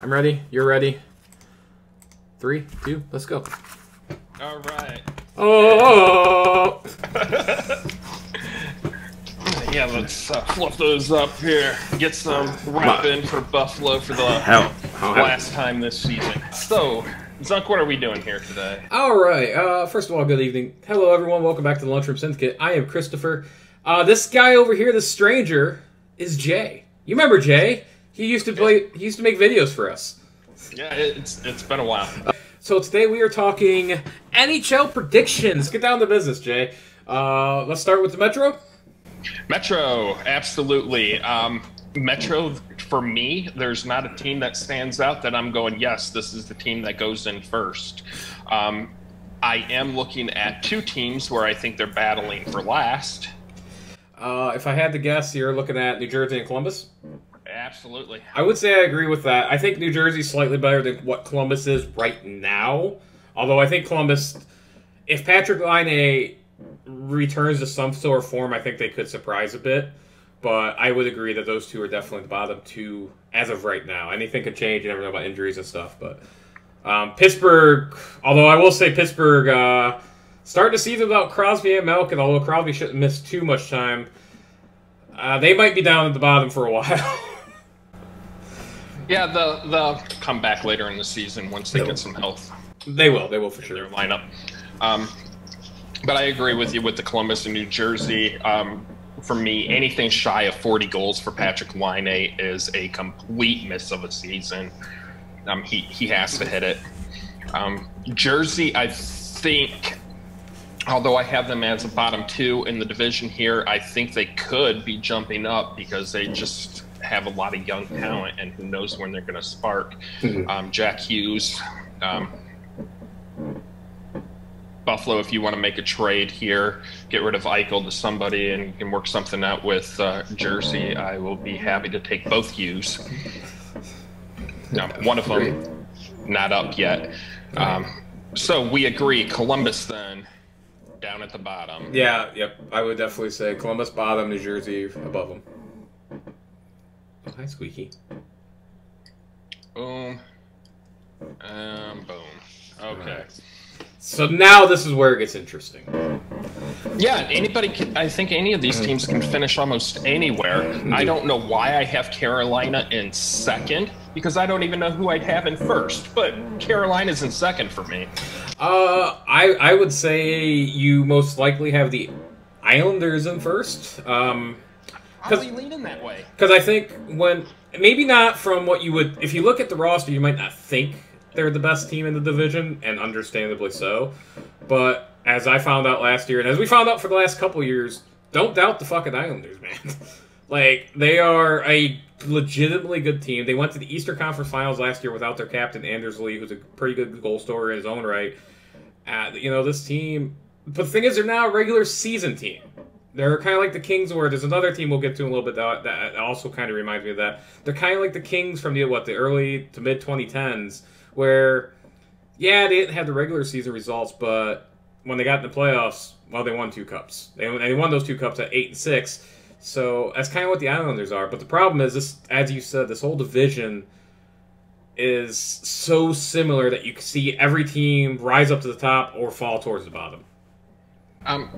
I'm ready. You're ready. Three, two, let's go. All right. Oh! Yeah, let's uh, fluff those up here. Get some wrap in for Buffalo for the Hell. How last time this season. So, Zunk, what are we doing here today? All right. Uh, first of all, good evening. Hello, everyone. Welcome back to the Lunchroom Syndicate. I am Christopher. Uh, this guy over here, this stranger, is Jay. You remember Jay? He used to play. He used to make videos for us. Yeah, it's it's been a while. So today we are talking NHL predictions. Get down to business, Jay. Uh, let's start with the Metro. Metro, absolutely. Um, Metro, for me, there's not a team that stands out that I'm going, yes, this is the team that goes in first. Um, I am looking at two teams where I think they're battling for last. Uh, if I had to guess, you're looking at New Jersey and Columbus. Absolutely. I would say I agree with that. I think New Jersey's slightly better than what Columbus is right now. Although I think Columbus, if Patrik Laine returns to some sort of form, I think they could surprise a bit. But I would agree that those two are definitely the bottom two as of right now. Anything could change. You never know about injuries and stuff. But um, Pittsburgh, although I will say Pittsburgh, uh, starting to season without Crosby and Malkin, although Crosby shouldn't miss too much time, uh, they might be down at the bottom for a while. Yeah, the they'll come back later in the season once they get some health they will. They will for in their sure. lineup. Um, but I agree with you with the Columbus and New Jersey. Um, for me, anything shy of 40 goals for Patrik Laine is a complete miss of a season. Um, he he has to hit it. Um, Jersey, I think, although I have them as a bottom two in the division here, I think they could be jumping up because they just have a lot of young talent, and who knows when they're going to spark. Mhm. Um, Jack Hughes. Um, Buffalo, if you want to make a trade here, get rid of Eichel to somebody and, and work something out with uh, Jersey, I will be happy to take both Hughes. No, one of them not up yet. Um, so we agree, Columbus then down at the bottom. Yeah, yep. I would definitely say Columbus bottom, New Jersey above them. Oh, hi, Squeaky. Boom. Um, boom. Okay. So now this is where it gets interesting. Yeah, anybody. Can, I think any of these teams can finish almost anywhere. I don't know why I have Carolina in second because I don't even know who I'd have in first. But Carolina's in second for me. Uh, I I would say you most likely have the Islanders in first. Um, Are we leaning that way? because I think when maybe not from what you would if you look at the roster, you might not think they're the best team in the division, and understandably so. But as I found out last year, and as we found out for the last couple years, don't doubt the fucking Islanders, man. like they are a legitimately good team. They went to the Eastern Conference Finals last year without their captain Anders Lee, who's a pretty good goal scorer in his own right. Uh, you know this team. But the thing is, they're now a regular season team. They're kind of like the Kings, where there's another team we'll get to in a little bit that, that also kind of reminds me of that. They're kind of like the Kings from the what the early to mid 2010s, where yeah, they didn't have the regular season results, but when they got in the playoffs, well, they won two cups. They, they won those two cups at eight and six. So that's kind of what the Islanders are. But the problem is this, as you said, this whole division is so similar that you can see every team rise up to the top or fall towards the bottom. Um,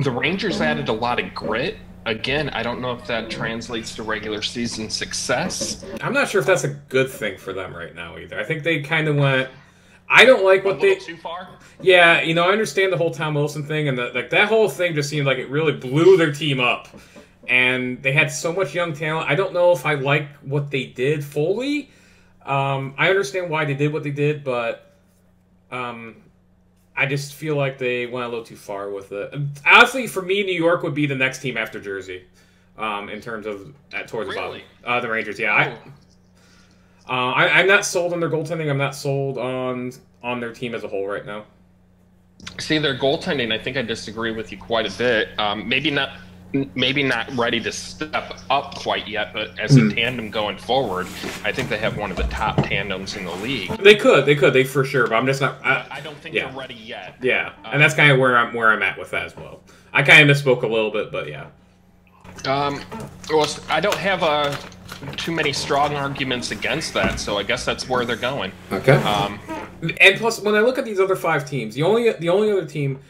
the Rangers added a lot of grit. Again, I don't know if that translates to regular season success. I'm not sure if that's a good thing for them right now either. I think they kind of went. I don't like what little they. too far. Yeah, you know, I understand the whole Tom Wilson thing, and the, like that whole thing just seemed like it really blew their team up. And they had so much young talent. I don't know if I like what they did fully. Um, I understand why they did what they did, but um, I just feel like they went a little too far with it. Honestly, for me, New York would be the next team after Jersey, um, in terms of uh, towards the bottom. Uh, the Rangers, yeah. I, Oh, uh, I, I'm not sold on their goaltending. I'm not sold on on their team as a whole right now. See, their goaltending, I think I disagree with you quite a bit. Um, maybe not, maybe not ready to step up quite yet, but as Hmm. a tandem going forward, I think they have one of the top tandems in the league. They could, they could, they for sure. But I'm just not. I, I don't think Yeah. they're ready yet. yeah, and that's kind of where I'm where I'm at with that as well. I kind of misspoke a little bit, but yeah. Um, well, I don't have a too many strong arguments against that, so I guess that's where they're going. Okay. Um, And plus, when I look at these other five teams, the only the only other team,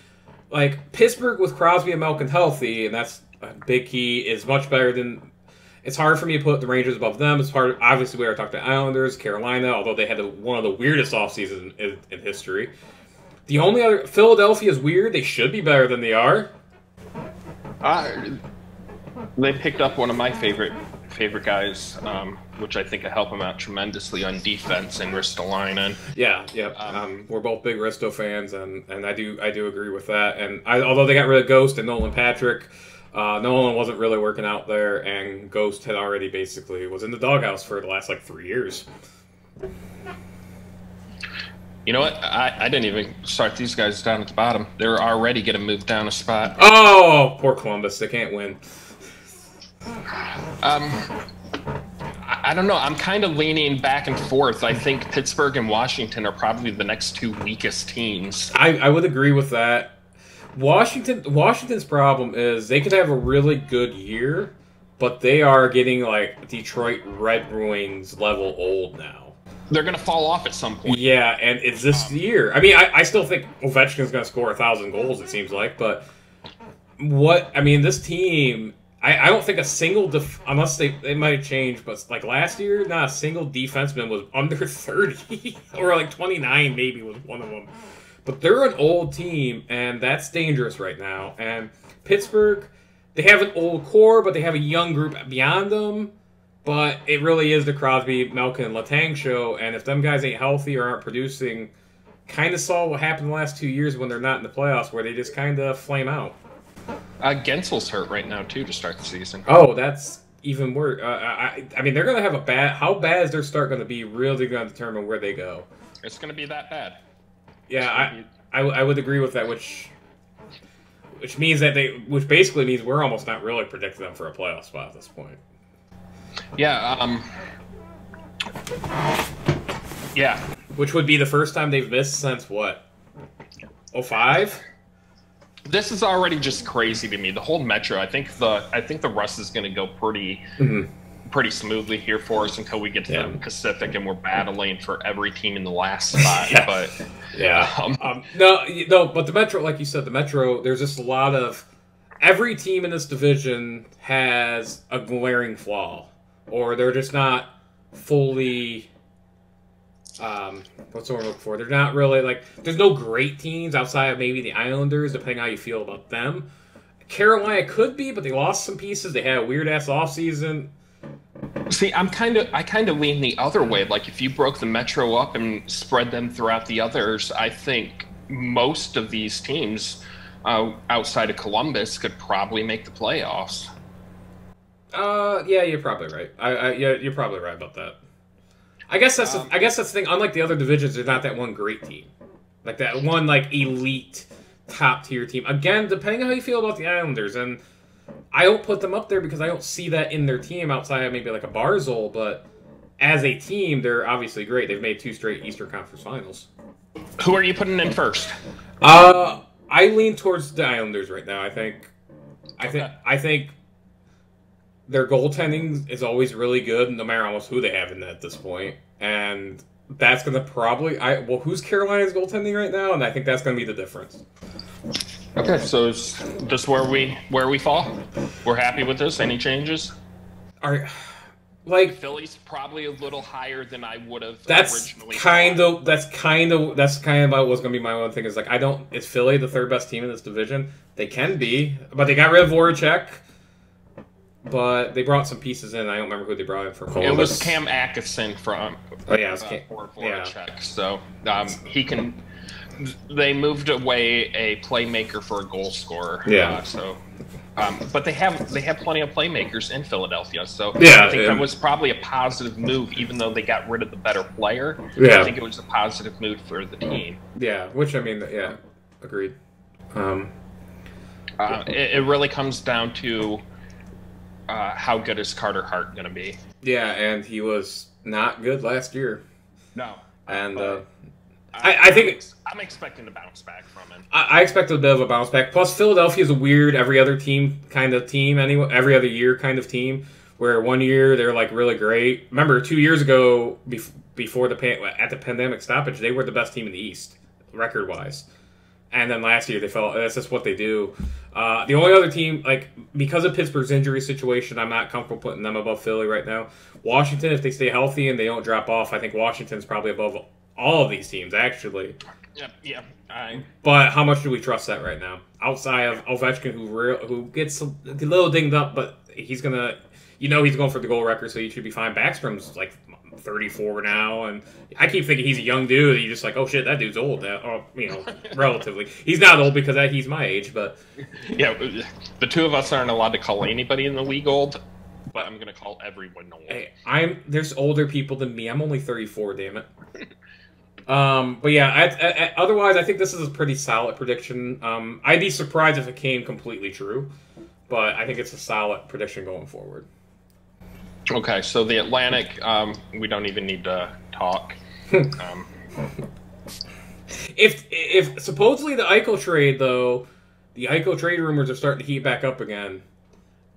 like Pittsburgh with Crosby and Malkin healthy, and that's big key, is much better than. It's hard for me to put the Rangers above them. It's hard. Obviously, we already talked to Islanders, Carolina, although they had the, one of the weirdest off seasons in, in history. The only other Philadelphia is weird. They should be better than they are. uh, they picked up one of my favorite favorite guys, um, which I think will help them out tremendously on defense and Ristolainen. Yeah, yeah. Um, we're both big Risto fans, and, and I do I do agree with that. And I, although they got rid of Ghost and Nolan Patrick, uh, Nolan wasn't really working out there, and Ghost had already basically was in the doghouse for the last like three years. You know what? I, I didn't even start these guys down at the bottom. They're already going to move down a spot. Oh, poor Columbus! They can't win. Um, I, I don't know. I'm kind of leaning back and forth. I think Pittsburgh and Washington are probably the next two weakest teams. I, I would agree with that. Washington Washington's problem is they could have a really good year, but they are getting like Detroit Red Wings level old now. They're going to fall off at some point. Yeah, and it's this um, year. I mean, I, I still think Ovechkin's going to score a thousand goals. It seems like, but what I mean, this team. I, I don't think a single def- unless they they might have changed, but like last year, not a single defenseman was under thirty or like twenty nine maybe was one of them. But they're an old team, and that's dangerous right now. And Pittsburgh, they have an old core, but they have a young group beyond them. But it really is the Crosby, Malkin, and Letang show. And if them guys ain't healthy or aren't producing, kind of saw what happened the last two years when they're not in the playoffs, where they just kind of flame out. Uh, Guentzel's hurt right now too to start the season. Oh, that's even worse. Uh, I, I mean, they're going to have a bad. How bad is their start going to be? Really going to determine where they go. It's going to be that bad. Yeah, I, I, I would agree with that. Which, which means that they, which basically means we're almost not really predicting them for a playoff spot at this point. Yeah. Um. Yeah. Which would be the first time they've missed since what? Oh five. This is already just crazy to me. The whole Metro. I think the I think the rust is going to go pretty pretty smoothly here for us until we get to Yeah. the Pacific and we're battling for every team in the last spot. Yeah. But Yeah. Um, Um, no, no, but the Metro, like you said, the Metro. There's just a lot of every team in this division has a glaring flaw, or they're just not fully. Um, what's the word I'm for? They're not really like. There's no great teams outside of maybe the Islanders, depending how you feel about them. Carolina could be, but they lost some pieces. They had a weird ass offseason. See, I'm kind of I kind of lean the other way. Like if you broke the Metro up and spread them throughout the others, I think most of these teams uh, outside of Columbus could probably make the playoffs. Uh, yeah, you're probably right. I, I yeah, you're probably right about that. I guess that's Um, the, I guess that's the thing. Unlike the other divisions, there's not that one great team, like that one like elite top tier team. Again, depending on how you feel about the Islanders, and I don't put them up there because I don't see that in their team outside of maybe like a Barzal, but as a team, they're obviously great. They've made two straight Eastern Conference Finals. Who are you putting in first? Uh, I lean towards the Islanders right now. I think, I think, Okay. I think their goaltending is always really good, no matter almost who they have in that at this point, and that's gonna probably. I well, who's Carolina's goaltending right now, and I think that's gonna be the difference. Okay, so is this where we where we fall? We're happy with this. Any changes? Are like Philly's probably a little higher than I would have that's kind thought. of that's kind of that's kind of about what's gonna be my one thing is like I don't is Philly the third best team in this division? They can be, but they got rid of Voracek. But they brought some pieces in. I don't remember who they brought in for It was Cam Atkinson from Oh yeah, it was uh, Cam- for yeah. Voracek. So um, he can. They moved away a playmaker for a goal scorer. Yeah. Uh, so, um, but they have they have plenty of playmakers in Philadelphia. So Yeah, I think that was probably a positive move, even though they got rid of the better player. Yeah. I think it was a positive move for the team. Yeah, which I mean, yeah, agreed. Um, Uh, it, it really comes down to uh, how good is Carter Hart going to be? yeah, and he was not good last year, No. and uh, But I- I think- I'm, expecting to bounce back from him. I, I expected a bit of a bounce back. Plus, Philadelphia is a weird every other team kind of team. Anyway, every other year kind of team where one year they're like really great. Remember, two years ago, bef- before the pan- at the pandemic stoppage, they were the best team in the East, record wise. And then last year they fell. That's just what they do. Uh, the only other team, like because of Pittsburgh's injury situation, I'm not comfortable putting them above Philly right now. Washington, if they stay healthy and they don't drop off, I think Washington's probably above all of these teams actually. Yeah, yeah. I, But how much do we trust that right now? Outside of Ovechkin, who real, who gets a little dinged up, but he's gonna, you know, he's going for the goal record, so he should be fine. Backstrom's like 34 now, and I keep thinking he's a young dude. And you're just like, oh shit, that dude's old. Now, or, you know, relatively, he's not old because that, he's my age, but yeah, the two of us aren't allowed to call anybody in the league old, but I'm gonna call everyone old. hey, I'm there's older people than me. I'm only 34. Damn it. Um, but yeah, I, I, otherwise, I think this is a pretty solid prediction. Um, I'd be surprised if it came completely true, but I think it's a solid prediction going forward. Okay, so the Atlantic, um, we don't even need to talk. um, If if supposedly the Eichel trade though, the Eichel trade rumors are starting to heat back up again.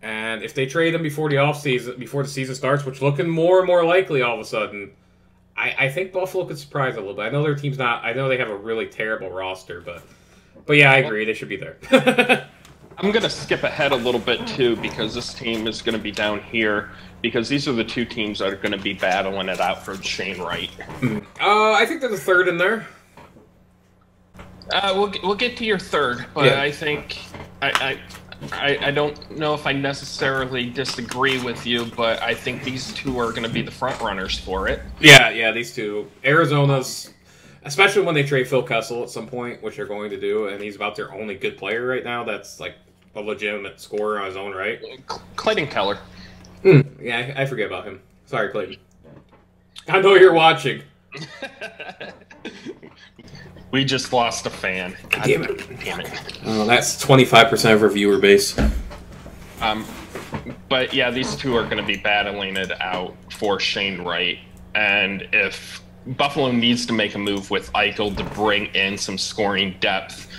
And if they trade him before the off season, before the season starts, which looking more and more likely all of a sudden, I, I think Buffalo could surprise a little bit. I know their team's not. I know they have a really terrible roster, but but yeah, I agree they should be there. I'm gonna skip ahead a little bit too because this team is gonna be down here because these are the two teams that are gonna be battling it out for Shane Wright. uh, I think there's a third in there. Uh, we'll get- we'll get to your third, but Yeah. I think I, I I I don't know if I necessarily disagree with you, but I think these two are gonna be the front runners for it. Yeah, yeah, these two. Arizona's, especially when they trade Phil Kessel at some point, which they're going to do, and he's about their only good player right now. That's like a legitimate scorer on his own right. Clayton Keller. Hmm, yeah, I, I forget about him. Sorry, Clayton. I know you're watching. we just lost a fan. God Damn it. Damn it. Oh, that's 25% of our viewer base. Um, but yeah, these two are going to be battling it out for Shane Wright. And if Buffalo needs to make a move with Eichel to bring in some scoring depth,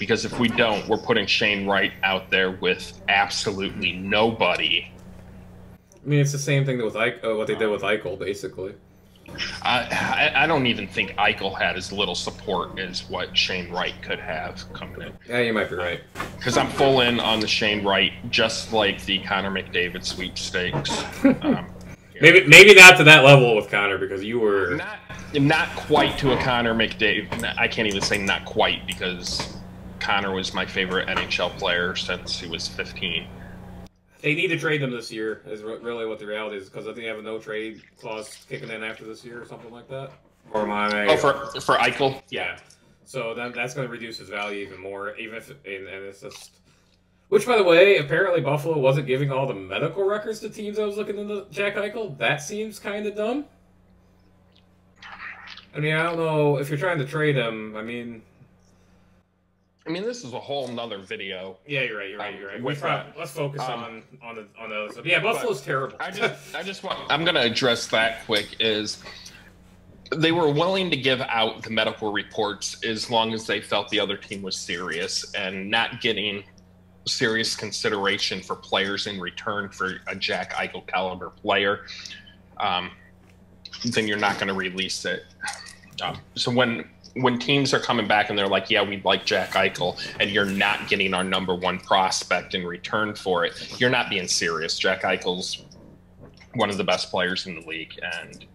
because if we don't, we're putting Shane Wright out there with absolutely nobody. I mean, it's the same thing that with Eich- uh, what they did with Eichel, basically. I, I, I don't even think Eichel had as little support as what Shane Wright could have coming in. Yeah, you might be right. Because I'm full in on the Shane Wright, just like the Connor McDavid sweepstakes. Um, Maybe maybe not to that level with Connor because you were. not not quite to a Connor McDavid. I can't even say not quite because Connor was my favorite NHL player since he was 15. They need to trade them this year. Is re- really what the reality is because I think they have a no trade clause kicking in after this year or something like that. Or am I? Oh, for for Eichel, Yeah. So then that's going to reduce his value even more, even if and, and it's just. Which, by the way, apparently Buffalo wasn't giving all the medical records to teams I was looking into Jack Eichel. That seems kind of dumb. I mean, I don't know if you're trying to trade him. I mean, I mean, this is a whole nother video. yeah, you're right. You're right. You're right. We With prob- that, let's focus um, on on the on the other stuff. Yeah, Buffalo's terrible. I just, I just want. I'm going to address that quick. Is they were willing to give out the medical reports as long as they felt the other team was serious and not getting serious consideration for players in return for a Jack Eichel caliber player. Um, then you're not going to release it. Um, so when when teams are coming back and they're like, "Yeah, we'd like Jack Eichel," and you're not getting our number one prospect in return for it, you're not being serious. Jack Eichel's one of the best players in the league, and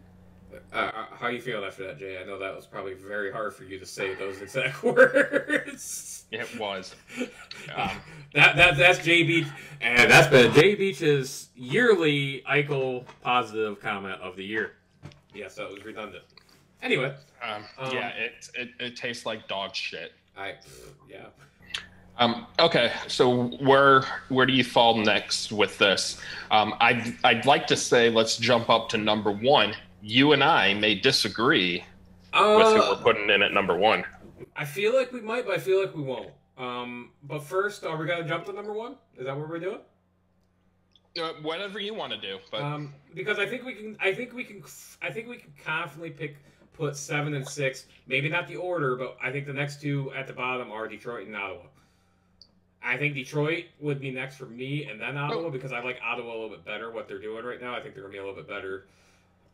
Uh, uh, how you feel after that, Jay? I know that was probably very hard for you to say those exact words. it was. Um, That, that that's Jay Beach, and that's been Jay Beach's yearly Eichel positive comment of the year. Yes, that was redundant. Anyway, um, Um, yeah, it, it it tastes like dog shit. I yeah. Um, okay, so where where do you fall next with this? Um, I'd I'd like to say let's jump up to number one. You and I may disagree with who we're Uh, putting in at number one. I feel like we might, but I feel like we won't. Um, but first, are we gonna jump to number one? Is that what we're doing? Uh, whatever you want to do, but Um, because I think we can. I think we can. I think we can confidently pick put seven and six. Maybe not the order, but I think the next two at the bottom are Detroit and Ottawa. I think Detroit would be next for me, and then Ottawa because I like Ottawa a little bit better. What they're doing right now, I think they're gonna be a little bit better.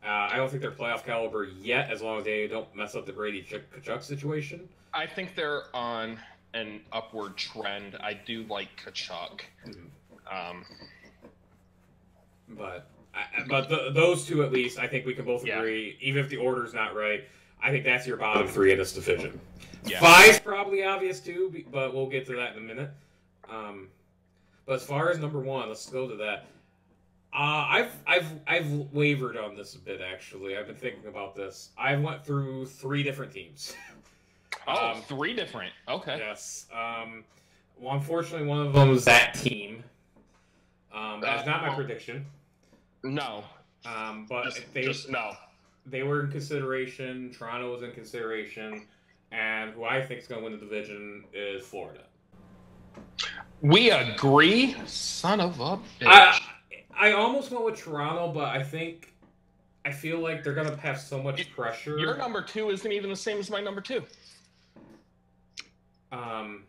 Uh, I don't think they're playoff caliber yet, as long as they don't mess up the Brady Tkachuk situation. I think they're on an upward trend. I do like Tkachuk. Mm-hmm. Um, But I, but the, those two at least, I think we can both Yeah. agree. Even if the order's not right, I think that's your bottom three in this division. yeah. Five's probably obvious too, but we'll get to that in a minute. Um, but as far as number one, let's go to that. Uh, I've I've I've wavered on this a bit actually. I've been thinking about this. I went through three different teams. Oh, Um, three different. Okay. yes. Um, well, unfortunately, one of them was that team. Um, that's Uh, not my prediction. No. Um, but Just, they just no. they were in consideration. Toronto was in consideration, and who I think is going to win the division is Florida. We agree. Son of a bitch. I I almost went with Toronto, but I think I feel like they're gonna have so much pressure. Your number two isn't even the same as my number two. Um.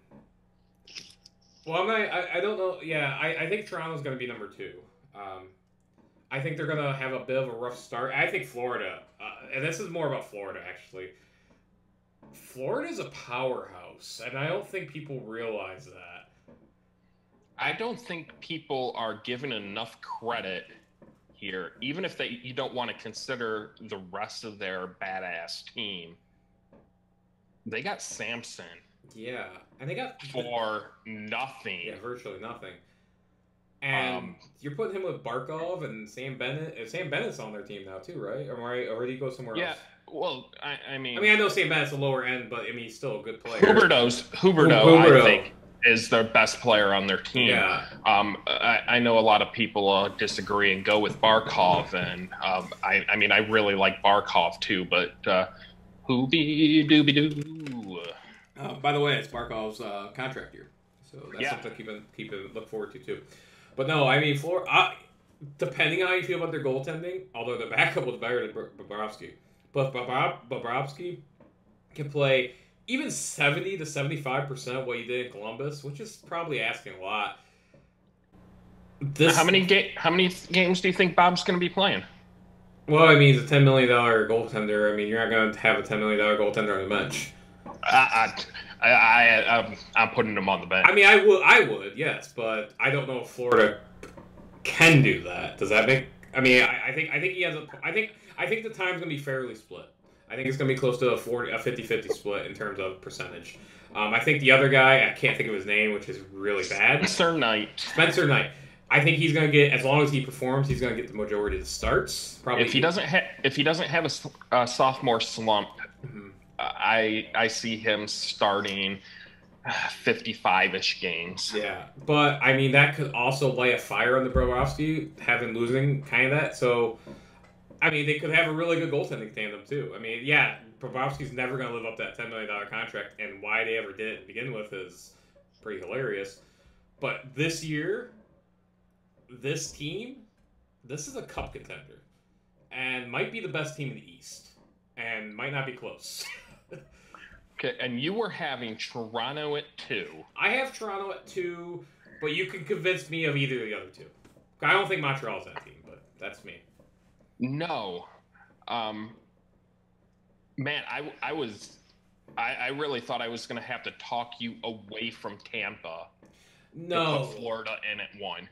Well, I'm not, I, I don't know. Yeah, I, I think Toronto's gonna be number two. Um, I think they're gonna have a bit of a rough start. I think Florida, uh, and this is more about Florida actually. Florida's a powerhouse, and I don't think people realize that. I don't think people are given enough credit here, even if they you don't want to consider the rest of their badass team. They got Samson Yeah, and they got for nothing. Yeah, virtually nothing. And Um, you're putting him with Barkov and Sam Bennett. and Sam Bennett's on their team now too, right? Or, right, or did he go somewhere Yeah, else? well, I, I mean, I mean, I know Sam Bennett's a lower end, but I mean, he's still a good player. Huberdeau's Huberdeau, Huberto. I think, is their best player on their team. Yeah, Um, I, I know a lot of people uh, disagree and go with Barkov, and um, I, I mean, I really like Barkov too, but uh, Hooby Dooby Doo. Oh, by the way, it's Barkov's uh, contract year, so that's Yeah. something to keep in, keep in, look forward to too. But no, I mean, Flor- I, depending on how you feel about their goaltending, although the backup was better than Bobrovsky, but Bob- Bobrovsky can play even seventy to seventy five percent of what he did in Columbus, which is probably asking a lot. This How many ga- How many games do you think Bob's going to be playing? Well, I mean, he's a ten million dollar goaltender. I mean, you're not going to have a ten million dollar goaltender on the bench. I, I, I, I, I'm, I'm putting him on the bench. I mean, I would, I would, yes, but I don't know if Florida can do that. Does that make? I mean, I, I think, I think he has a. I think, I think the time's gonna be fairly split. I think it's gonna be close to a 40, a 50-50 split in terms of percentage. Um, I think the other guy, I can't think of his name, which is really bad. Spencer Knight. Spencer Knight. I think he's gonna get as long as he performs, he's gonna get the majority of the starts. Probably If he doesn't ha- if he doesn't have a sophomore slump. I I see him starting 55 ish games. Yeah, but I mean that could also light a fire on the Bobrovsky, having losing kind of that. So, I mean, they could have a really good goaltending tandem too. I mean, yeah, Bobrovsky's never going to live up to that ten million dollar contract, and why they ever did it to begin with is pretty hilarious. But this year, this team, this is a cup contender, and might be the best team in the East, and might not be close. Okay, and you were having Toronto at two. I have Toronto at two, but you can convince me of either of the other two. I don't think Montreal's that team, but that's me. No, um, man, I I was. I, I really thought I was going to have to talk you away from Tampa No, Florida in at one.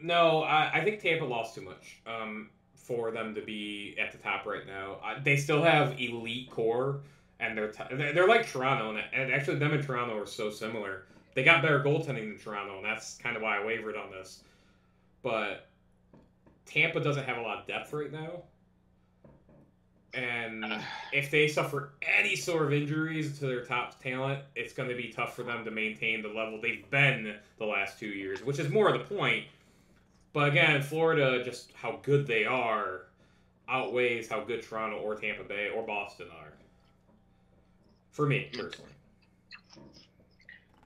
no, I, I think Tampa lost too much um, for them to be at the top right now. They still have elite core, and they're t- they're like Toronto, and, and actually them and Toronto are so similar. They got better goaltending than Toronto, and that's kind of why I wavered on this. But Tampa doesn't have a lot of depth right now. And if they suffer any sort of injuries to their top talent, it's going to be tough for them to maintain the level they've been the last two years, which is more of the point. But again, Florida, just how good they are, outweighs how good Toronto or Tampa Bay or Boston are. For me, personally.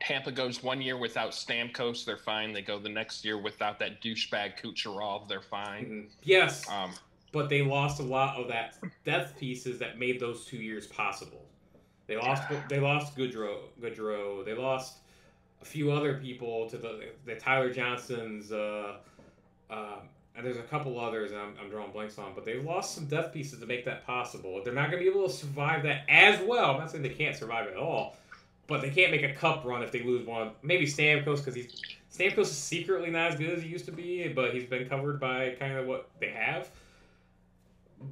Tampa goes one year without Stamkos, they're fine. They go the next year without that douchebag Kucherov, they're fine. Mhm. Yes, Um, but they lost a lot of that depth pieces that made those two years possible. They lost. They lost Goodrow. Goodrow. They lost a few other people to the the Tyler Johnsons. Uh, um, and there's a couple others I'm, I'm drawing blanks on, but they've lost some depth pieces to make that possible. They're not going to be able to survive that as well. I'm not saying they can't survive at all, but they can't make a cup run if they lose one. Maybe Stamkos because he's Stamkos is secretly not as good as he used to be, but he's been covered by kind of what they have.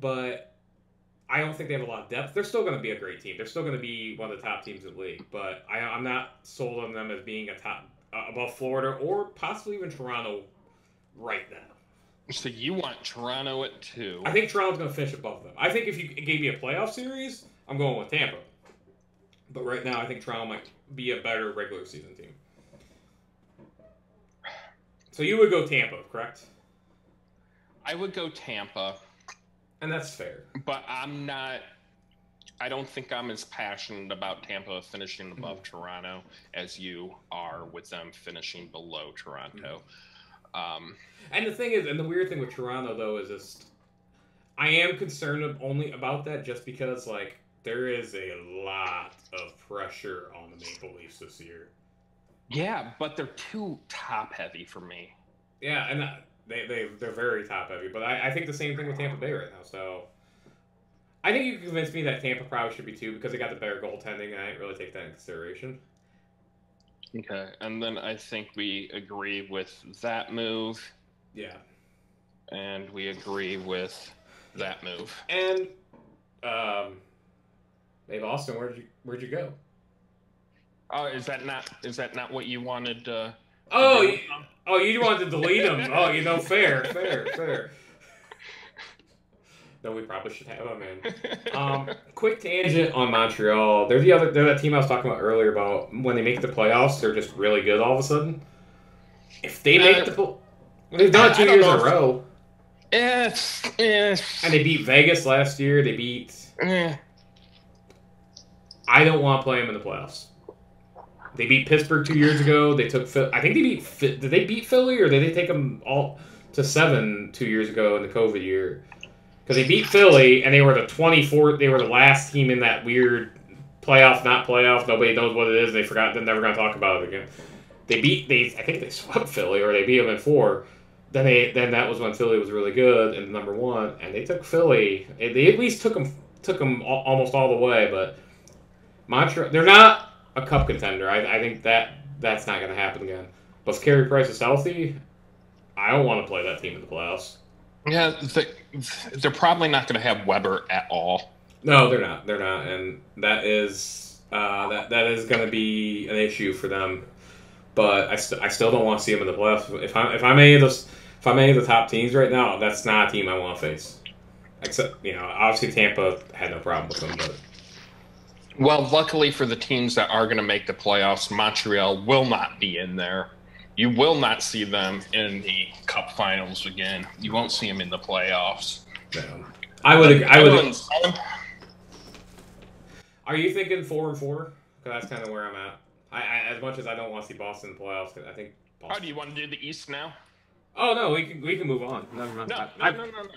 But I don't think they have a lot of depth. They're still going to be a great team. They're still going to be one of the top teams in the league, but I, I'm not sold on them as being a top uh, above Florida or possibly even Toronto right now. So you want Toronto at two? I think Toronto's going to finish above them. I think if you gave me a playoff series, I'm going with Tampa. But right now, I think Toronto might be a better regular season team. So you would go Tampa, correct? I would go Tampa, And that's fair. but I'm not. I don't think I'm as passionate about Tampa finishing above mm-hmm. Toronto as you are with them finishing below Toronto. Mm-hmm. Um, And the thing is, and the weird thing with Toronto though is just, I am concerned only about that just because like there is a lot of pressure on the Maple Leafs this year. yeah, but they're too top heavy for me. Yeah, and uh, they they they're very top heavy, but I, I think the same thing with Tampa Bay right now. So I think you convinced me that Tampa probably should be two because they got the better goaltending, and I didn't really take that in consideration. Okay, and then I think we agree with that move, Yeah, and we agree with that move. and um, Dave Austin, where'd you where'd you go? Oh, is that not is that not what you wanted? Uh, Oh, you, oh, you wanted to delete him? Oh, you know, fair, fair, fair. No, we probably should have them in. Um, quick tangent on Montreal. They're the other. They're that team I was talking about earlier about when they make the playoffs. They're just really good all of a sudden. If they make Uh, the, pl- they've done it two years in a row, Yes, yes. and they beat Vegas last year. They beat. Eh. I don't want to play them in the playoffs. They beat Pittsburgh two years ago. They took. I think they beat. Did they beat Philly or did they take them all to seven two years ago in the COVID year? Because they beat Philly and they were the twenty fourth. They were the last team in that weird playoff, not playoff. Nobody knows what it is. They forgot. They're never going to talk about it again. They beat. They. I think they swept Philly or they beat them in four. Then they. Then that was when Philly was really good and number one. And they took Philly. They at least took them. Took them almost all the way, but Montreal. They're not a cup contender. I, I think that that's not going to happen again. But if Carey Price is healthy, I don't want to play that team in the playoffs. Yeah, they, they're probably not going to have Weber at all. No, they're not. They're not, and that is uh, that that is going to be an issue for them. But I, st- I still don't want to see them in the playoffs. If I'm if I'm any of those if I'm any of the top teams right now, that's not a team I want to face. Except you know, obviously Tampa had no problem with them, but Well, luckily for the teams that are going to make the playoffs, Montreal will not be in there. You will not see them in the Cup Finals again. You won't see them in the playoffs. you know, I would I would. Are you thinking four and four? Because that's kind of where I'm at. I, I as much as I don't want to see Boston in the playoffs, 'cause I think. How Boston... do you want to do the East now? Oh no, we can we can move on. Never mind. No, I, no, I, no, no, no.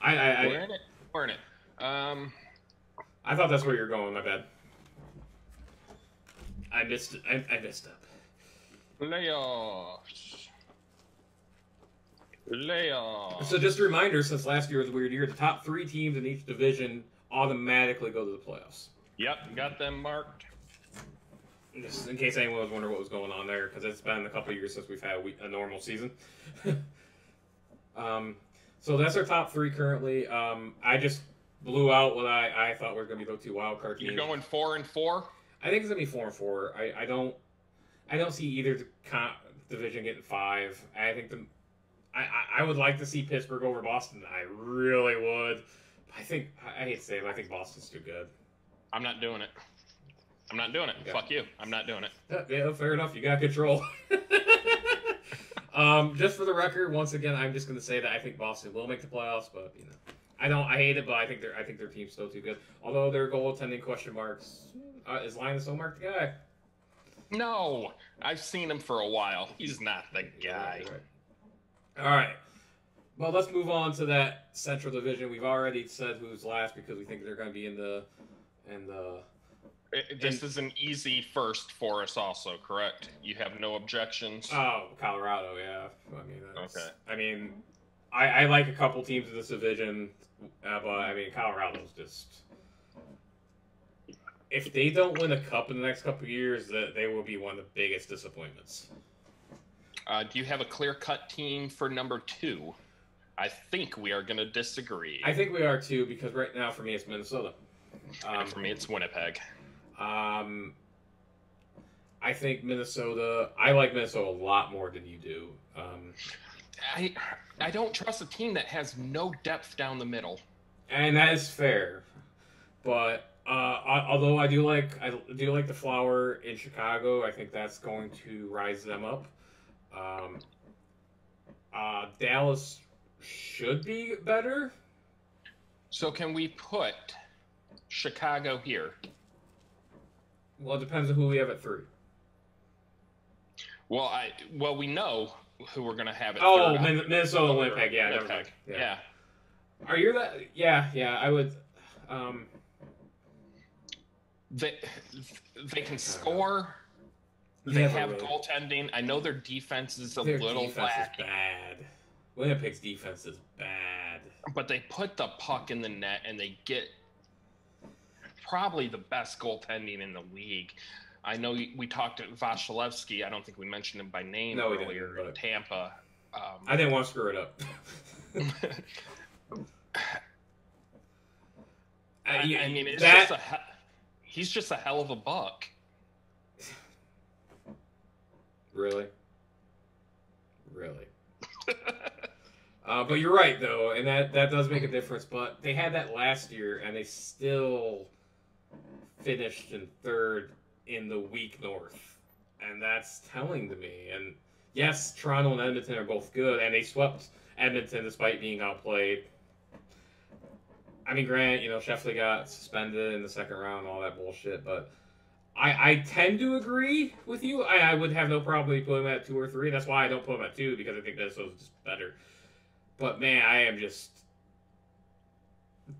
I, I, We're in it. We're in it. Um, I thought that's where you're going. My bad. I missed. I, I missed up. Playoffs. Playoffs. So just a reminder, since last year was a weird year, the top three teams in each division automatically go to the playoffs. Yep, got them marked. Just in case anyone was wondering what was going on there, because it's been a couple of years since we've had a, we- a normal season. um, so that's our top three currently. Um, I just blew out what I, I thought were going to be the two wild card teams. You're going four and four. I think it's going to be four and four. I, I don't I don't see either division getting five. I think the I, I, would like to see Pittsburgh over Boston. I really would. I think I, hate to say it, I think Boston's too good. I'm not doing it. I'm not doing it. Yeah. Fuck you. I'm not doing it. Yeah, fair enough. You got control. um, just for the record, once again, I'm just going to say that I think Boston will make the playoffs, but you know, I don't. I hate it, but I think their I think their team's still too good. Although their goal goaltending question marks uh, is Linus Ullmark the guy? No, I've seen him for a while. He's not the guy. All right. Well, let's move on to that Central Division. We've already said who's last because we think they're going to be in the in the It- This is an easy first for us, also, correct? You have no objections. Oh, Colorado, yeah. I mean, that's, Okay. I mean, I, I like a couple teams in this division, uh, but I mean, Colorado's just. If they don't win a cup in the next couple of years, that they will be one of the biggest disappointments. Uh, do you have a clear-cut team for number two? I think we are going to disagree. I think we are too, because right now for me it's Minnesota. Um, and for me, it's Winnipeg. Um, I think Minnesota. I like Minnesota a lot more than you do. Um, I I don't trust a team that has no depth down the middle. and that is fair. But uh, al- although I do like I do like the flower in Chicago, I think that's going to rise them up. Um, uh, Dallas should be better. So can we put Chicago here? Well, it depends on who we have at three. Well, I well we know who we're going to have at Oh, third. Minnesota, Winnipeg. Yeah, Winnipeg. mind. Yeah. Are you that? Yeah, yeah. I would. Um, They they can score. They but have really- goaltending. I know their defense is a their little defense is bad. Winnipeg's defense is bad. but they put the puck in the net and they get probably the best goaltending in the league. I know we talked to Vasilevskiy. I don't think we mentioned him by name No, earlier in Tampa. Um, I didn't want to screw it up. I, I mean, it's that- just a he- he's just a hell of a buck. Really? Really? uh, but you're right, though, and that, that does make a difference. But they had that last year, and they still finished in third in the weak North. And that's telling to me. And yes, Toronto and Edmonton are both good, and they swept Edmonton despite being outplayed. I mean, Grant, you know, Scheifele got suspended in the second round, all that bullshit, but I, I tend to agree with you. I, I would have no problem putting him at two or three. That's why I don't put him at two because I think Minnesota's just better. But man, I am just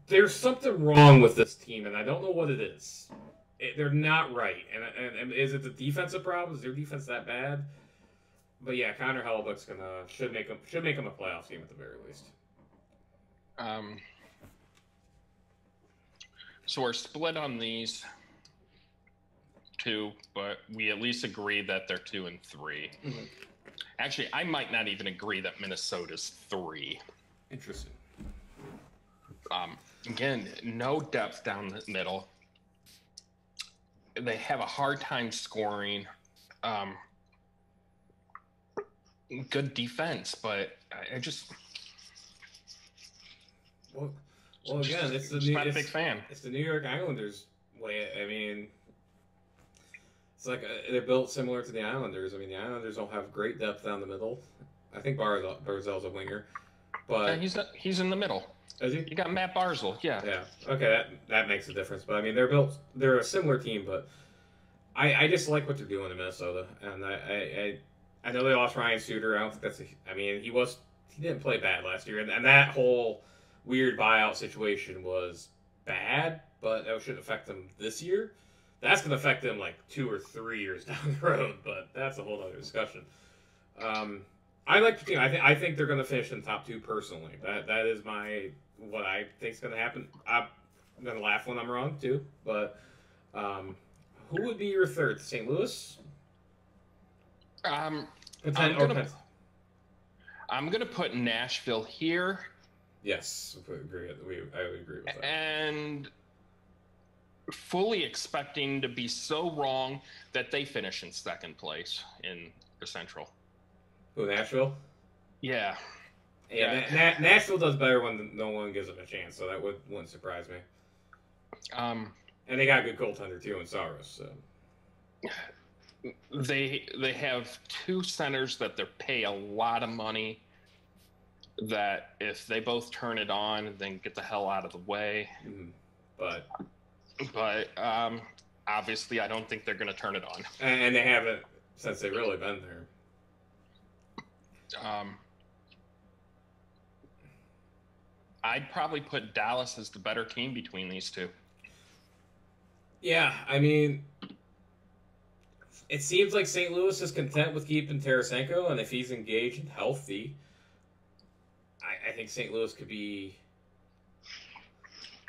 there's something wrong with this team, and I don't know what it is. It, they're not right, and, and and is it the defensive problem? Is their defense that bad? But yeah, Connor Hellebuyck's gonna should make him should make him a playoff team at the very least. Um, so we're split on these two, but we at least agree that they're two and 3 Mhm. Actually, I might not even agree that Minnesota's three. Interesting. Um, again, no depth down the middle. They have a hard time scoring. Um, good defense, but I, I just, Well, well again, it's the new, not a it's- big fan. It's the New York Islanders way. I mean, it's like uh, they're built similar to the Islanders. I mean, the Islanders don't have great depth down the middle. I think Barzal, Barzal's a winger, Yeah, but he's he's in the middle. is he? You got Matt Barzal, yeah. Yeah. Okay, that that makes a difference. But I mean, they're built. They're a similar team, but I I just like what they're doing in Minnesota, and I I, I, I know they lost Ryan Suter. I don't think that's. A, I mean, he was he didn't play bad last year, and, and that whole weird buyout situation was bad, but that shouldn't affect them this year. That's going to affect them like two or three years down the road, but that's a whole other discussion. Um, I like the team. I think I think they're going to finish in the top two personally. That that is my what I think is going to happen. I'm going to laugh when I'm wrong too. But um, who would be your third? St. Louis? Um, Potent- I'm gonna- I'm gonna put Nashville here, yes, we agree. We, I would agree with that. and fully expecting to be so wrong that they finish in second place in the Central. Who Nashville? Yeah, Yeah, Yeah. Na- Na- Nashville does better when no one gives them a chance, so that would wouldn't surprise me. um, And they got a good goaltender too in Saros. So they they have two centers that they pay a lot of money. That if they both turn it on, then get the hell out of the way. mhm. but But um, obviously, I don't think they're going to turn it on. and and they haven't since they've really been there. Um, I'd probably put Dallas as the better team between these two. Yeah, I mean, it seems like St. Louis is content with keeping Tarasenko, and if he's engaged and healthy, I, think St. Louis could be.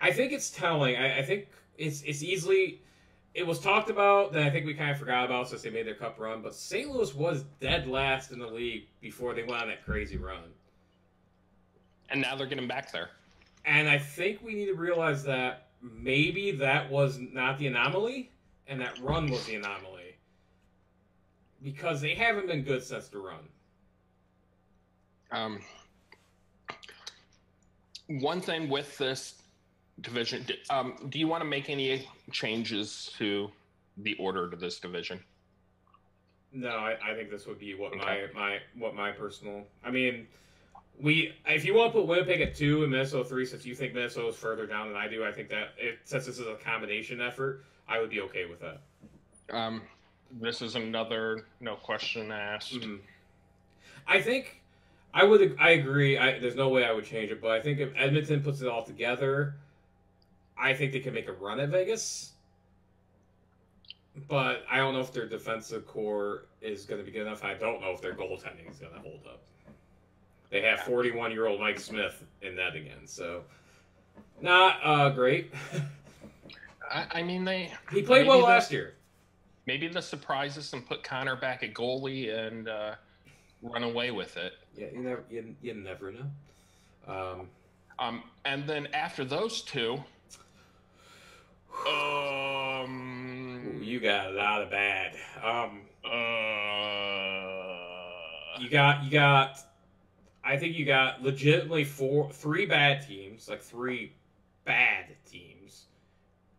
I think it's telling. I, I think it's it's easily. It was talked about that I think we kind of forgot about since they made their cup run, but St. Louis was dead last in the league before they went on that crazy run. And now they're getting back there. And I think we need to realize that maybe that was not the anomaly, and that run was the anomaly. Because they haven't been good since the run. Um, one thing with this division, um, do you want to make any changes to the order to this division? No, I, I think this would be what okay. my my what my personal. I mean, we if you want to put Winnipeg at two and Minnesota three, since you think Minnesota is further down than I do, I think that it, since this is a combination effort, I would be okay with that. Um, this is another no question asked. Mm-hmm. I think I would. I agree. I, there's no way I would change it, but I think if Edmonton puts it all together, I think they can make a run at Vegas. But I don't know if their defensive corps is going to be good enough. I don't know if their goaltending is going to hold up. They have 41 year old Mike Smith in that again, so not uh, great. I, I, mean, they he played well last year. Maybe the surprises and put Connor back at goalie and uh, run away with it. Yeah, you never you, you never know. Um, um, and then after those two, um, Ooh, you got a lot of bad. Um, uh, you got you got I think you got legitimately four, three bad teams, like three bad teams.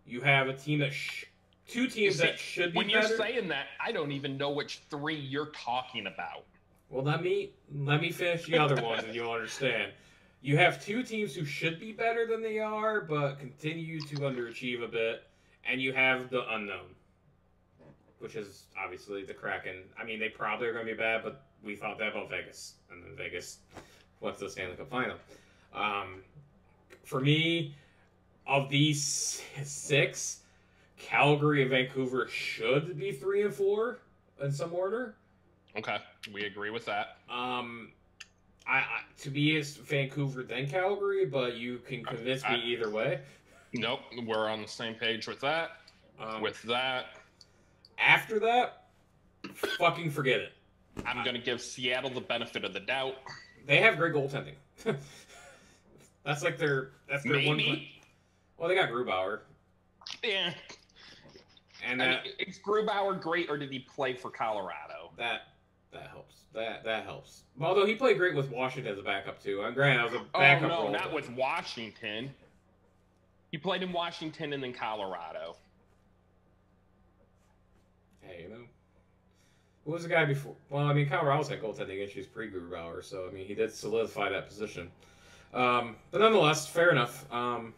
You have a team that, sh- two teams see, that should be. When better. you're saying that, I don't even know which three you're talking about. Well, let me let me finish the other ones, and you'll understand. You have two teams who should be better than they are, but continue to underachieve a bit, and you have the unknown, which is obviously the Kraken. I mean, they probably are going to be bad, but we thought that about Vegas, and then Vegas went to the Stanley Cup final. Um, for me, of these six, Calgary and Vancouver should be three and four in some order. Okay, we agree with that. Um, I, I to me it's Vancouver then Calgary, but you can convince I, me either way. Nope, we're on the same page with that. Um, with that, after that, fucking forget it. I'm going to give Seattle the benefit of the doubt. They have great goaltending. that's like their that's their Maybe. one. Play. Well, they got Grubauer. Yeah. And I mean, is Grubauer great, or did he play for Colorado? That that helps. That that helps. Although he played great with Washington as a backup too. I'm granted, I was a backup. Oh no, not with Washington. He played in Washington and then Colorado. Hey, you know, who was the guy before? Well, I mean, Kyle Rouse had goaltending issues pre Grubauer, so I mean, he did solidify that position. Um, but nonetheless, fair enough. Um,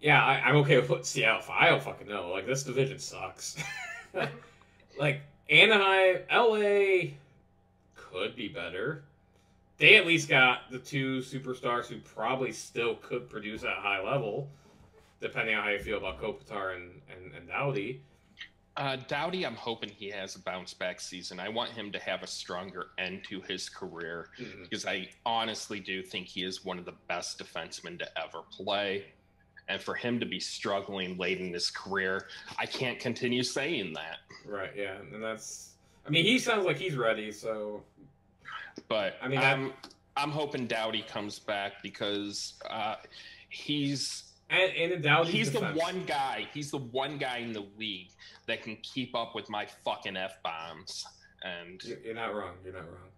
yeah, I, am okay with Seattle. I don't fucking know. Like this division sucks. like Anaheim, LA could be better. They at least got the two superstars who probably still could produce at a high level, depending on how you feel about Kopitar and, and, and Doughty. Uh, Doughty, I'm hoping he has a bounce back season. I want him to have a stronger end to his career mm-hmm. because I honestly do think he is one of the best defensemen to ever play. And for him to be struggling late in his career, I can't continue saying that. Right. Yeah. And that's, I mean, he sounds like he's ready. So, but I mean, I'm, I'm hoping Doughty comes back because uh, he's and, and in Doughty's he's defense. the one guy. He's the one guy in the league that can keep up with my fucking f bombs. And you're not wrong. You're not wrong.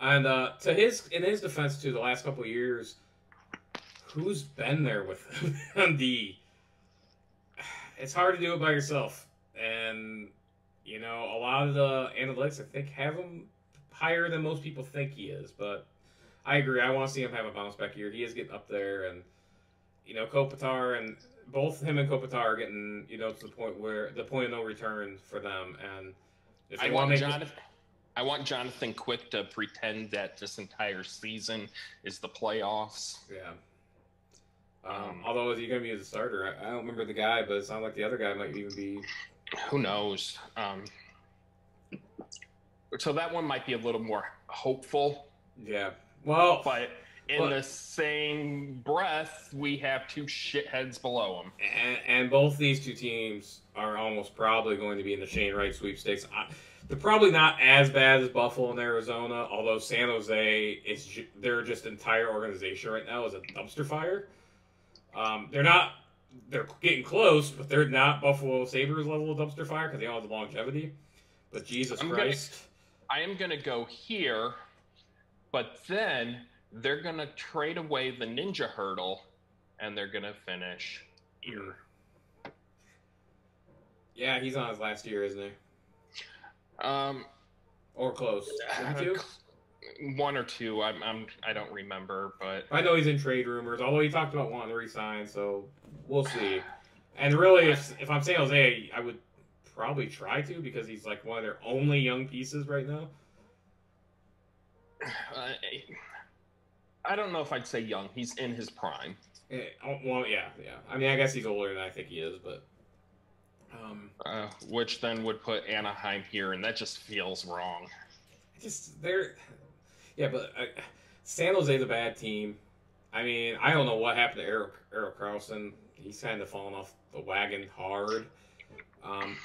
And uh, to his in his defense, too, the last couple years, who's been there with on the? It's hard to do it by yourself, and you know a lot of the analytics I think have him higher than most people think he is. But I agree. I want to see him have a bounce back year. He is getting up there, and you know, Kopitar and both him and Kopitar are getting, you know, to the point where the point of no return for them. And if I want Jonathan, I want Jonathan Quick to pretend that this entire season is the playoffs. Yeah. Um, although is he going to be as a starter? I, I, don't remember the guy, but it sounds like the other guy might even be. Who knows? Um, so that one might be a little more hopeful. Yeah. Well, but in the same breath, we have two shitheads below them. And, and, both these two teams are almost probably going to be in the Shane Wright sweepstakes. I, they're probably not as bad as Buffalo and Arizona, although San Jose is their just entire organization right now is a dumpster fire. Um, they're not. They're getting close, but they're not Buffalo Sabres level of dumpster fire because they don't have the longevity. But Jesus I'm Christ. Gonna, I am going to go here, but then they're going to trade away the Ninja Hertl and they're going to finish here. Yeah, he's on his last year, isn't he? Um, or close. One or two. I'm, I'm. I don't remember, but I know he's in trade rumors. Although he talked about wanting to resign, so we'll see. And really, if if I'm San Jose, I would probably try to because he's like one of their only young pieces right now. Uh, I don't know if I'd say young. He's in his prime. Yeah, oh, well, yeah, yeah. I mean, I guess he's older than I think he is, but. Um, uh, which then would put Anaheim here, and that just feels wrong. Just they're, yeah, but uh, San Jose's a bad team. I mean, I don't know what happened to Erik Erik Karlsson. He's kind of fallen off the wagon hard. Um,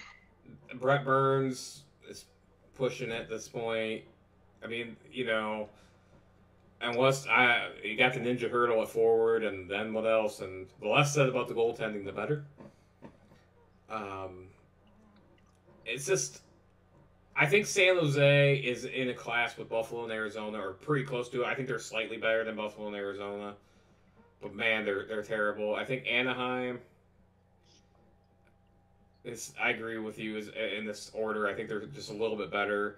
Brent Burns is pushing at this point. I mean, you know, and unless I you got the ninja Hertl at forward, and then what else? And the less said about the goaltending, the better. Um, it's just, I think San Jose is in a class with Buffalo and Arizona, or pretty close to it. I think they're slightly better than Buffalo and Arizona, but man, they're they're terrible. I think Anaheim. Is, I agree with you is uh, in this order. I think they're just a little bit better,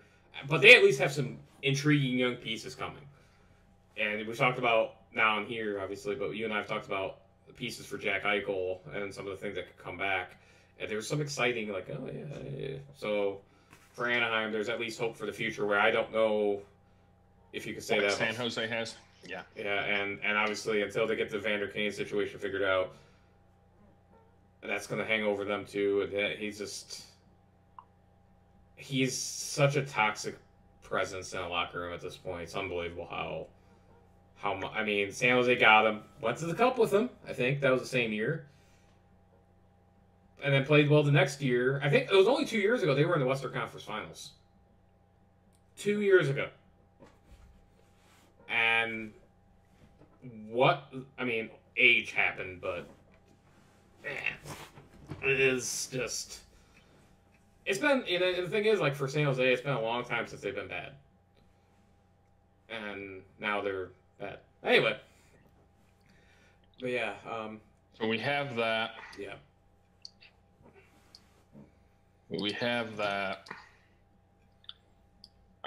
but they at least have some intriguing young pieces coming and we talked about now and here, obviously, but you and I have talked about the pieces for Jack Eichel and some of the things that could come back. And there's some exciting, like, oh, yeah, yeah. So for Anaheim, there's at least hope for the future where I don't know if you could say like that. San Jose has. Yeah. Yeah, and, and obviously until they get the Vander Kane situation figured out, that's going to hang over them too. And he's just. He's such a toxic presence in a locker room at this point. It's unbelievable how how much? I mean, San Jose got him. Went to the Cup with him. I think that was the same year. And then played well the next year. I think it was only two years ago they were in the Western Conference Finals. Two years ago. And what? I mean, age happened, but man, it is just. It's been, you know, the thing is, like for San Jose, it's been a long time since they've been bad, and now they're bad. Anyway. But yeah, um, so we have that. Yeah. We have that.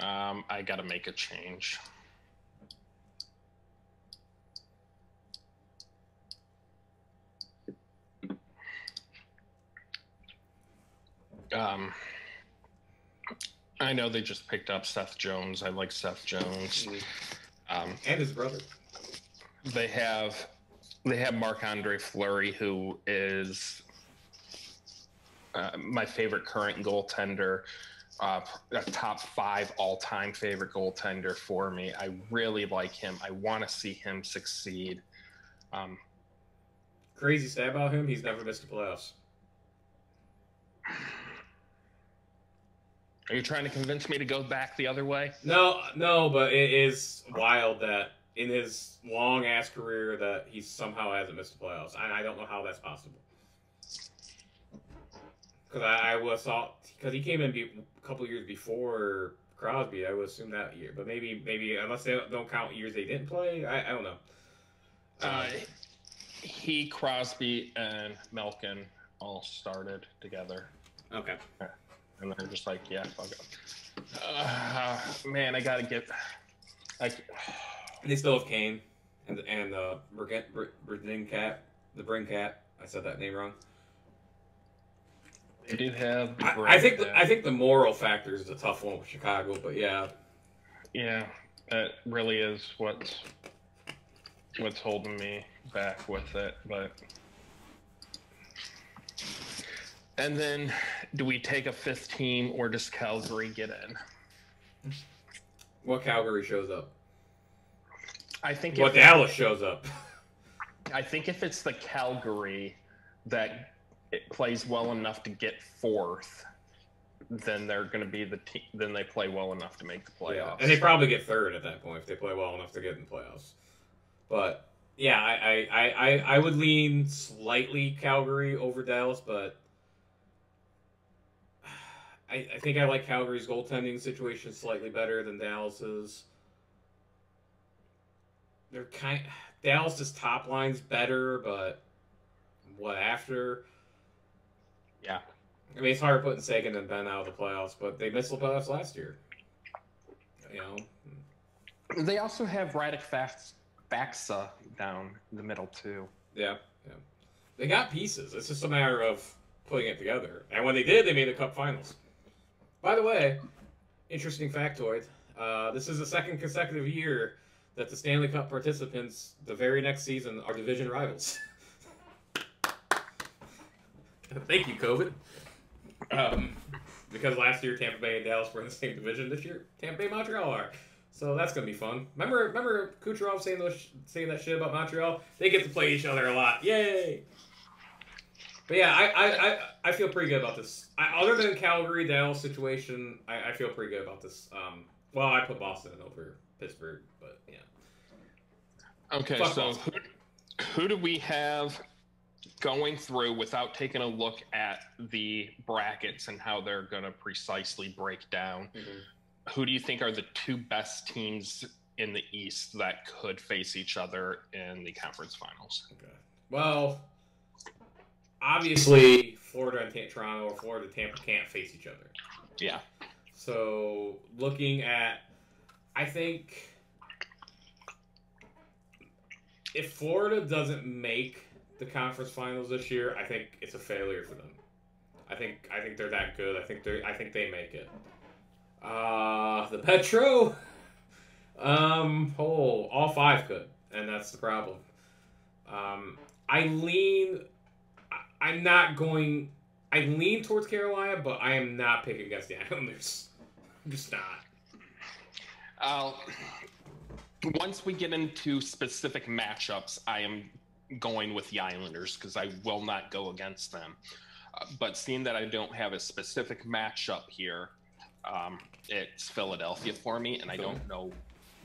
Um, I got to make a change. Um, I know they just picked up Seth Jones. I like Seth Jones. Mm-hmm. Um, and his brother. They have they have Marc Andre Fleury, who is uh, my favorite current goaltender, uh, a top five all time favorite goaltender for me. I really like him. I want to see him succeed. Um, Crazy stat about him: he's never missed a playoffs. Are you trying to convince me to go back the other way? No, no, but it is wild that in his long ass career that he somehow hasn't missed the playoffs, and I don't know how that's possible. Because I, I was thought because he came in be, a couple years before Crosby, I would assume that year, but maybe maybe unless they don't count years they didn't play, I, I don't know. Uh, he, Crosby, and Malkin all started together. Okay and they're just like, yeah, fuck it. Uh, man, I gotta get. Like, they still have Kane and and uh, Brin Cat, the Brin Cat. I said that name wrong. They do have. I, I, think the, I think the moral factor is a tough one with Chicago, but yeah. Yeah, that really is what's what's holding me back with it, but. And then, do we take a fifth team or does Calgary get in? What Calgary shows up? I think What if- Dallas shows up? I think if it's the Calgary that it plays well enough to get fourth, then they're going to be the team. Then they play well enough to make the playoffs. And they probably get third at that point if they play well enough to get in the playoffs. But yeah, I, I, I, I- I would lean slightly Calgary over Dallas, but I, I think I like Calgary's goaltending situation slightly better than Dallas's. They're kind Dallas's top line's better, but what after? Yeah, I mean, it's hard putting Seguin and Benn out of the playoffs, but they missed the playoffs last year. You know, they also have Radek Fax- Faksa down the middle too. Yeah, yeah. They got pieces. It's just a matter of putting it together. And when they did, they made the Cup Finals. By the way, interesting factoid: uh, this is the second consecutive year that the Stanley Cup participants, the very next season, are division rivals. Thank you, COVID. Um, because last year Tampa Bay and Dallas were in the same division. This year, Tampa Bay Montreal are. So that's gonna be fun. Remember, remember Kucherov saying those, saying that shit about Montreal? They get to play each other a lot. Yay! But yeah, I I, I, I feel pretty good about this. I, other than Calgary Dallas situation, I, I feel pretty good about this. Um, well, I put Boston over Pittsburgh, but yeah. Okay, Fuck so who, who do we have going through without taking a look at the brackets and how they're going to precisely break down? Mm-hmm. Who do you think are the two best teams in the East that could face each other in the conference finals? Okay. Well, obviously, Florida and Toronto or Florida and Tampa can't face each other. Yeah. So looking at, I think if Florida doesn't make the conference finals this year, I think it's a failure for them. I think I think they're that good. I think they I think they make it. Uh the Metro. Um, oh, all five could, and that's the problem. Um, I lean. I- I'm not going. I lean towards Carolina, but I am not picking against the Islanders. I'm just not. Uh, once we get into specific matchups, I am going with the Islanders because I will not go against them. Uh, but seeing that I don't have a specific matchup here, um, it's Philadelphia for me, and I don't know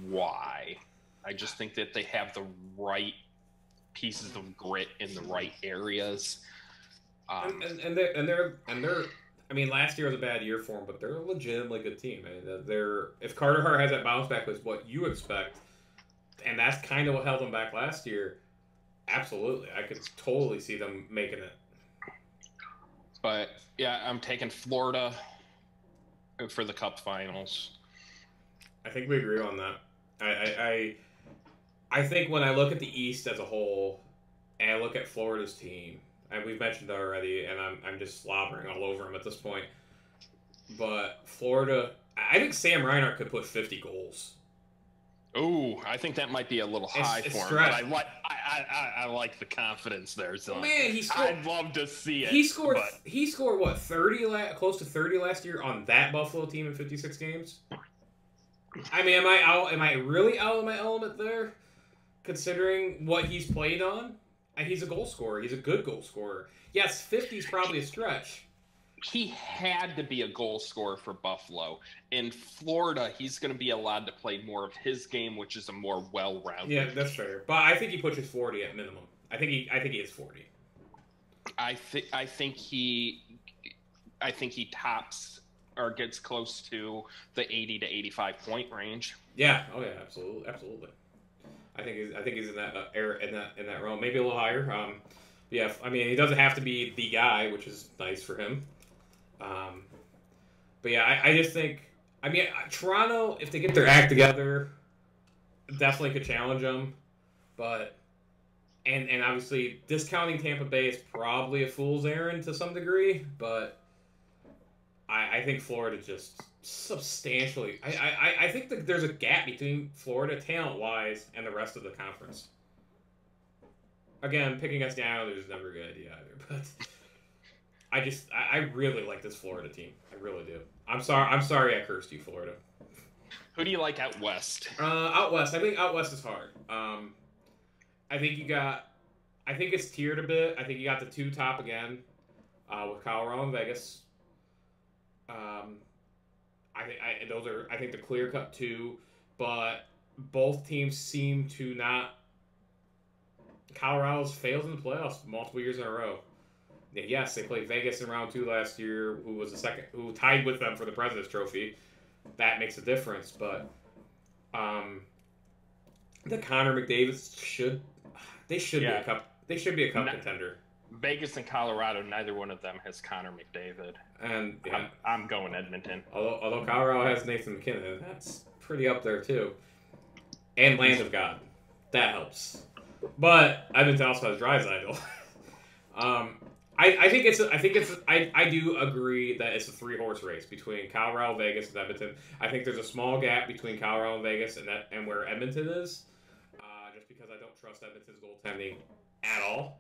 why. I just think that they have the right pieces of grit in the right areas. Um, and, and, and they're and they're and they're. I mean, last year was a bad year for them, but they're a legitimately good team. I mean, they're if Carter Hart has that bounce back, was what you expect, and that's kind of what held them back last year. Absolutely, I could totally see them making it. But yeah, I'm taking Florida for the Cup Finals. I think we agree on that. I, I, I, I think when I look at the East as a whole, and I look at Florida's team, and we've mentioned that already, and I'm, I'm just slobbering all over them at this point. But Florida, I think Sam Reinhart could put 50 goals. Ooh, I think that might be a little high it's for him, but I like I, I, like the confidence there. So Man, he scored. I'd love to see it. He scored. but He scored what 30, la- close to 30 last year on that Buffalo team in 56 games. I mean, am I out? Am I really out of my element there? Considering what he's played on, and he's a goal scorer. He's a good goal scorer. Yes, 50 is probably a stretch. He had to be a goal scorer for Buffalo. In Florida, he's going to be allowed to play more of his game, which is a more well-rounded. Yeah, that's fair. But I think he pushes 40 at minimum. I think he. I think he is 40. I think I think he, I think he tops or gets close to the 80 to 85 point range. Yeah. Oh yeah. Absolutely. Absolutely. I think he's. I think he's in that uh, air in that in that realm. Maybe a little higher. Um, yeah. I mean, he doesn't have to be the guy, which is nice for him. Um, but yeah, I, I just think. I mean, uh, Toronto, if they get their act together, definitely could challenge them. But and and obviously discounting Tampa Bay is probably a fool's errand to some degree. But I, I think Florida just substantially. I, I, I think that there's a gap between Florida talent wise and the rest of the conference. again, picking us Islanders is never a good idea either. But I just I, I really like this Florida team. I really do. I'm sorry. I'm sorry I cursed you, Florida. Who do you like out west? Uh, out west, I think out west is hard. Um, I think you got. I think it's tiered a bit. I think you got the two top again, uh, with Colorado and Vegas. Um, I think I those are I think the clear cut two, but both teams seem to not. Colorado's failed in the playoffs multiple years in a row. Yes, they played Vegas in round two last year, who was the second, who tied with them for the President's Trophy. That makes a difference, but um, the Connor McDavid should they should Yeah. be a cup they should be a cup No. contender. Vegas and Colorado, neither one of them has Connor McDavid. And yeah, I'm, I'm going Edmonton. although although Colorado has Nathan MacKinnon, that's pretty up there too. And Landeskog, that helps. But Edmonton also has Draisaitl. um, I, I think it's a, I think it's I, I do agree that it's a three horse race between Colorado, Vegas, and Edmonton. I think there's a small gap between Colorado and Vegas and that and where Edmonton is, uh, just because I don't trust Edmonton's goaltending at all.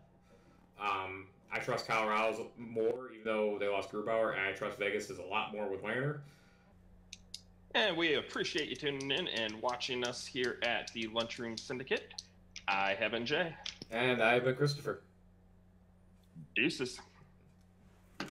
Um, I trust Colorado's more, even though they lost Grubauer, and I trust Vegas is a lot more with Lehner. And we appreciate you tuning in and watching us here at the Lunchroom Syndicate. I have NJ. And I've been Christopher. Deuces.